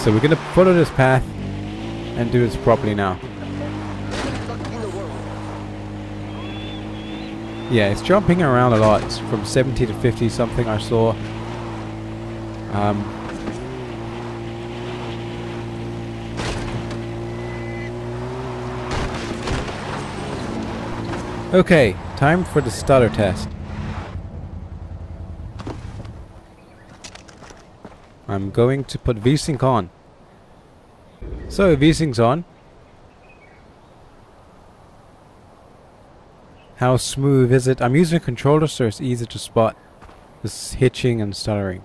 So we're going to follow this path and do this properly now. Yeah, it's jumping around a lot. From 70 to 50 something I saw. Um, okay, time for the stutter test. I'm going to put VSync on. So VSync's on. How smooth is it? I'm using a controller so it's easy to spot this hitching and stuttering.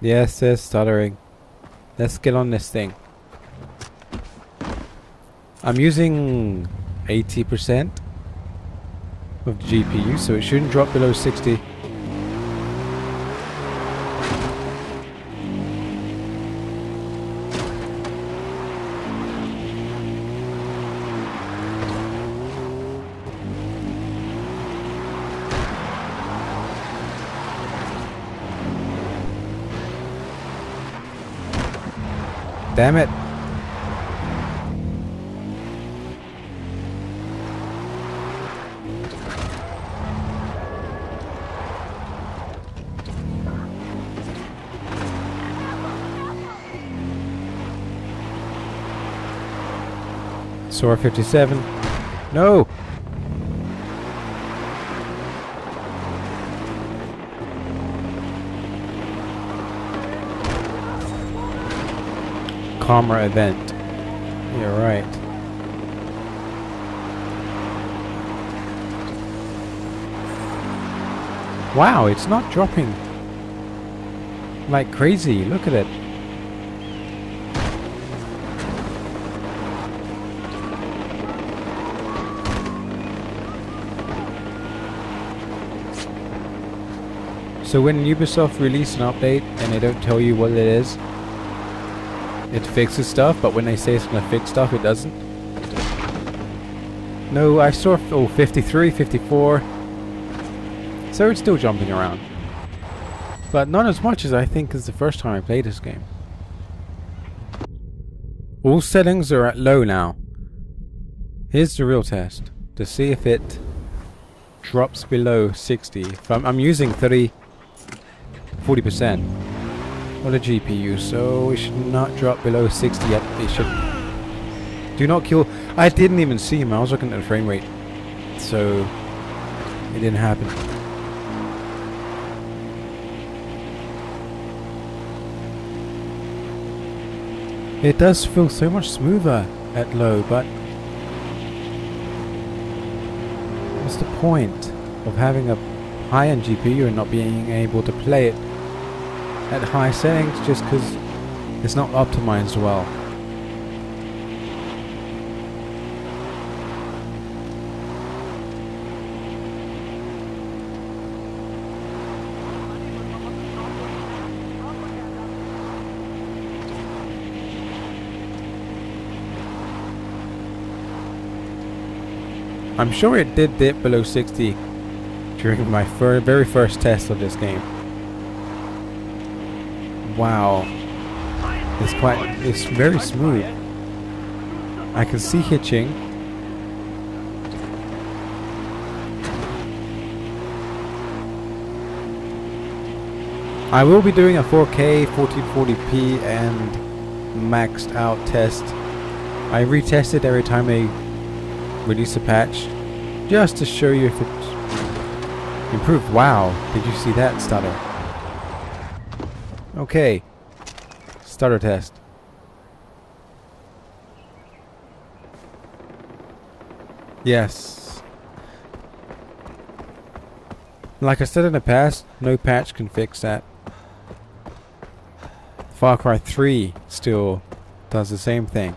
Yes, there's stuttering. Let's get on this thing. I'm using 80% of the GPU, so it shouldn't drop below 60. Damn it. Sora 57. No! Comra event. You're right. Wow, it's not dropping like crazy. Look at it. So when Ubisoft release an update and they don't tell you what it is, it fixes stuff, but when they say it's going to fix stuff, it doesn't. No, I saw oh, 53, 54. So it's still jumping around. But not as much as I think is the first time I played this game. All settings are at low now. Here's the real test. To see if it drops below 60. If I'm, I'm using 30 40% on the GPU, so it should not drop below 60 yet. It should. Do not kill. I didn't even see him. I was looking at the frame rate, so it didn't happen. It does feel so much smoother at low, but what's the point of having a high-end GPU and not being able to play it at high settings just because it's not optimized well. I'm sure it did dip below 60 during my fir very first test of this game. Wow. It's quite, it's very smooth. I can see hitching. I will be doing a 4K 1440p and maxed out test. I retest it every time they release a patch just to show you if it improved. Wow, did you see that stutter? Okay. stutter test. Yes. Like I said in the past, no patch can fix that. Far Cry 3 still does the same thing.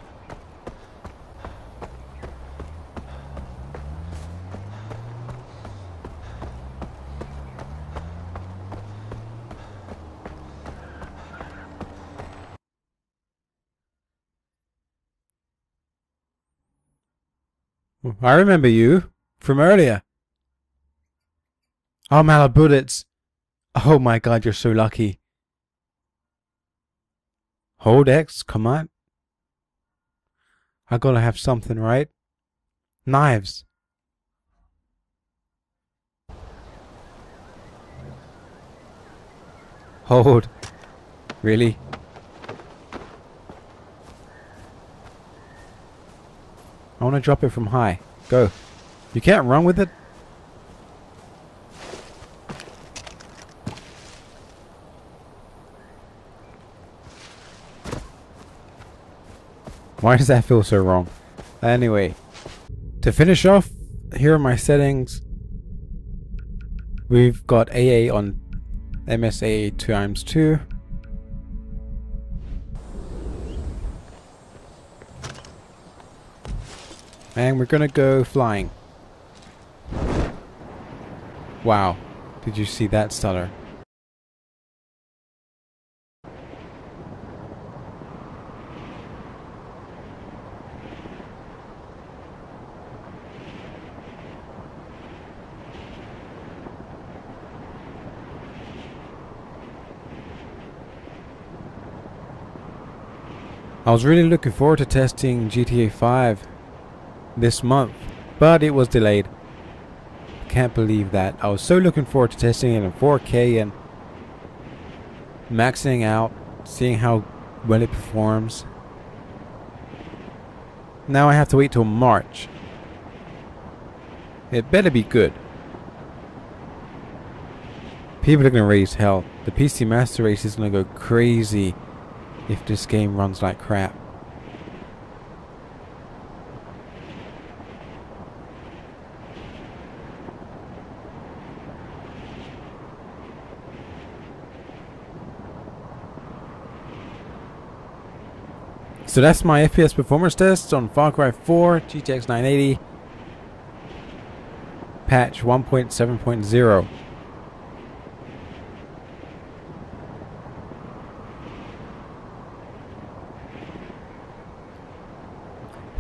I remember you from earlier. Oh, Malabullets. Oh my god, you're so lucky. Hold X, come on. I gotta have something, right? Knives. Hold. Really? Want to drop it from high. Go. You can't run with it? Why does that feel so wrong? Anyway, to finish off, here are my settings. We've got AA on MSA two times 2. And we're gonna go flying. Wow, did you see that stutter? I was really looking forward to testing GTA 5 this month, but it was delayed. Can't believe that. I was so looking forward to testing it in 4K and maxing out, seeing how well it performs. Now I have to wait till March. It better be good. People are gonna raise hell. The PC Master Race is gonna go crazy if this game runs like crap. So that's my FPS performance test on Far Cry 4 GTX 980 patch 1.7.0.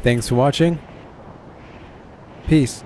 Thanks for watching. Peace.